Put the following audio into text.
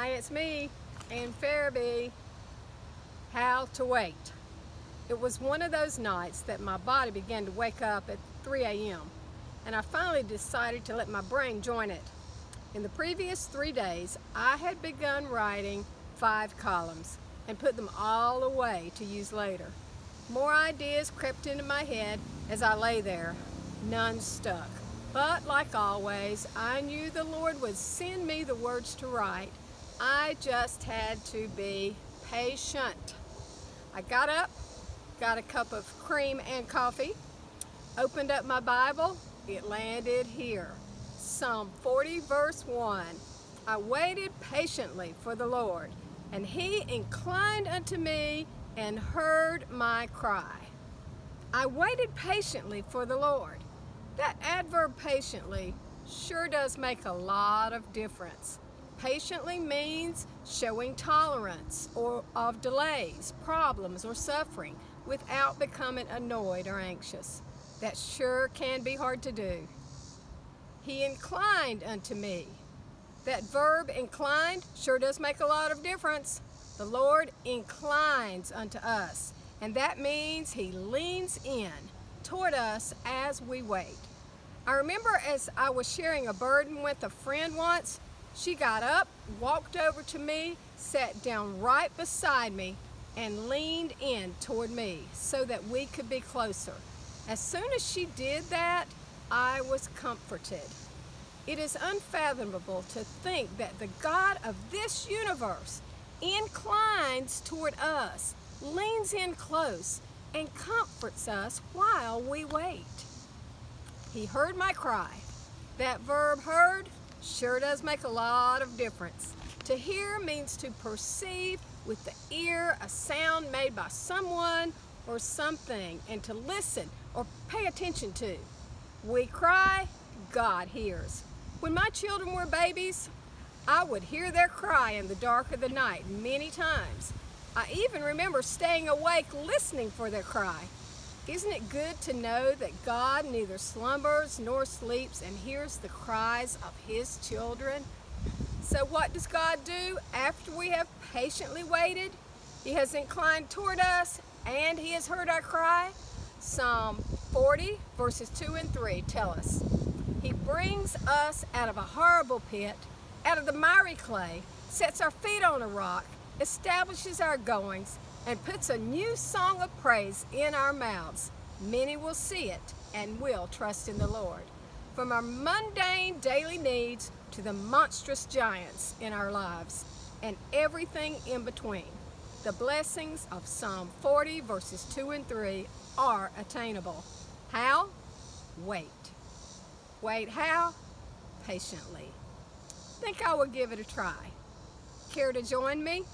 Hi, it's me, Ann Farabee. How to wait. It was one of those nights that my body began to wake up at 3 a.m. and I finally decided to let my brain join it. In the previous three days, I had begun writing five columns and put them all away to use later. More ideas crept into my head as I lay there. None stuck. But like always, I knew the Lord would send me the words to write. I just had to be patient. I got up, got a cup of cream and coffee, opened up my Bible, it landed here. Psalm 40 verse 1. I waited patiently for the Lord, and he inclined unto me and heard my cry. I waited patiently for the Lord. That adverb patiently sure does make a lot of difference. Patiently means showing tolerance or of delays, problems, or suffering without becoming annoyed or anxious. That sure can be hard to do. He inclined unto me. That verb inclined sure does make a lot of difference. The Lord inclines unto us, and that means he leans in toward us as we wait. I remember as I was sharing a burden with a friend once, she got up, walked over to me, sat down right beside me, and leaned in toward me so that we could be closer. As soon as she did that, I was comforted. It is unfathomable to think that the God of this universe inclines toward us, leans in close, and comforts us while we wait. He heard my cry. That verb heard sure does make a lot of difference. To hear means to perceive with the ear a sound made by someone or something and to listen or pay attention to. We cry, God hears. When my children were babies, I would hear their cry in the dark of the night many times. I even remember staying awake listening for their cry. Isn't it good to know that God neither slumbers nor sleeps and hears the cries of his children? So what does God do after we have patiently waited? He has inclined toward us and he has heard our cry. Psalm 40 verses 2 and 3 tell us, He brings us out of a horrible pit, out of the miry clay, sets our feet on a rock, establishes our goings, and puts a new song of praise in our mouths. Many will see it and will trust in the Lord. From our mundane daily needs to the monstrous giants in our lives and everything in between. The blessings of Psalm 40 verses 2 and 3 are attainable. How? Wait. Wait how? Patiently. Think I will give it a try. Care to join me?